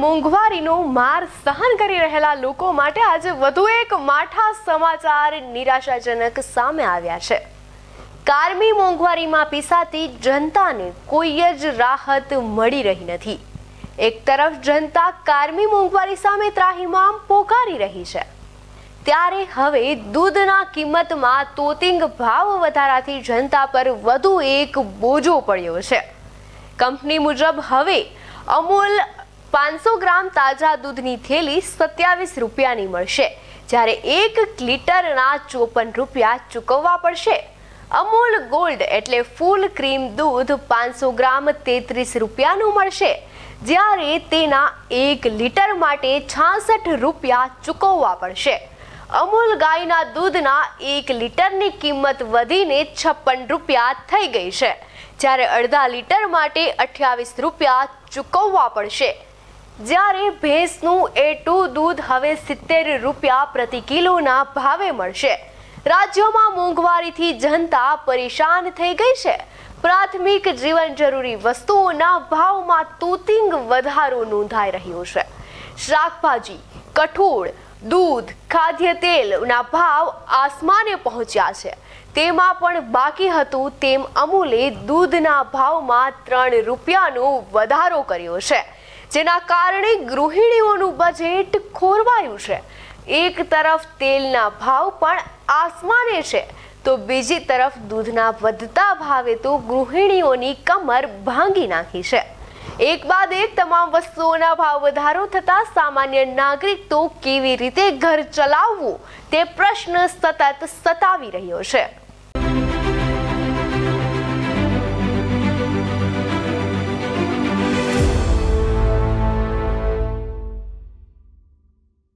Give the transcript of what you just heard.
મોંઘવારીનો માર સહન કરી રહેલા લોકો માટે આજે વધુ એક માઠા સમાચાર નિરાશાજનક સામે આવ્યા છે. કારમી મોંઘવારીમાં પીસાતી જનતાને કોઈ જ રાહત મળી રહી નથી. એક તરફ જનતા કારમી મોંઘવારી સામે ત્રાહિમામ પોકારી રહી છે. ત્યારે હવે દૂધના કિંમતમાં તોતિંગ ભાવ વધારાથી જનતા પર વધુ એક બોજો પડ્યો છે. કંપની મુજબ હવે અમૂલ પાંચસો ગ્રામ તાજા દૂધની થેલી સત્યાવીસ રૂપિયાની મળશે. જ્યારે એક લીટરના ચોપન રૂપિયા ચૂકવવા પડશે. અમૂલ ગોલ્ડ એટલે ફૂલ ક્રીમ દૂધ પાંચસો ગ્રામ તેત્રીસ રૂપિયાનું મળશે. જ્યારે તેના એક લીટર માટે છાસઠ રૂપિયા ચૂકવવા પડશે. અમૂલ ગાયના દૂધના એક લીટરની કિંમત વધીને છપ્પન રૂપિયા થઈ ગઈ છે. જ્યારે અડધા લીટર માટે અઠ્યાવીસ રૂપિયા ચૂકવવા પડશે. જ્યારે ભેંસનું એ ટુ દૂધ હવે સિત્તેર રૂપિયા પ્રતિ કિલોના ભાવે મળશે. રાજ્યમાં મોંઘવારીથી જનતા પરેશાન થઈ ગઈ છે. પ્રાથમિક જીવન જરૂરી વસ્તુઓના ભાવમાં તૂતિંગ વધારો નોંધાઈ રહ્યો છે. શાકભાજી, કઠોળ, દૂધ, ખાદ્ય તેલના ભાવ આસમાને પહોંચ્યા છે. તેમાં પણ બાકી હતું તેમ અમૂલે દૂધના ભાવમાં ત્રણ રૂપિયાનો વધારો કર્યો છે. જેના કારણે ગૃહિણીઓનું બજેટ ખોરવાયું છે. એક તરફ તેલના ભાવ પણ આસમાને છે, તો બીજી તરફ દૂધના વધતા ભાવે તો ગૃહિણીઓની કમર ભાંગી નાખી છે. એક બાદ એક તમામ વસ્તુઓના ભાવ વધારો થતા સામાન્ય નાગરિક તો કેવી રીતે ઘર ચલાવવું તે પ્રશ્ન સતત સતાવી રહ્યો છે.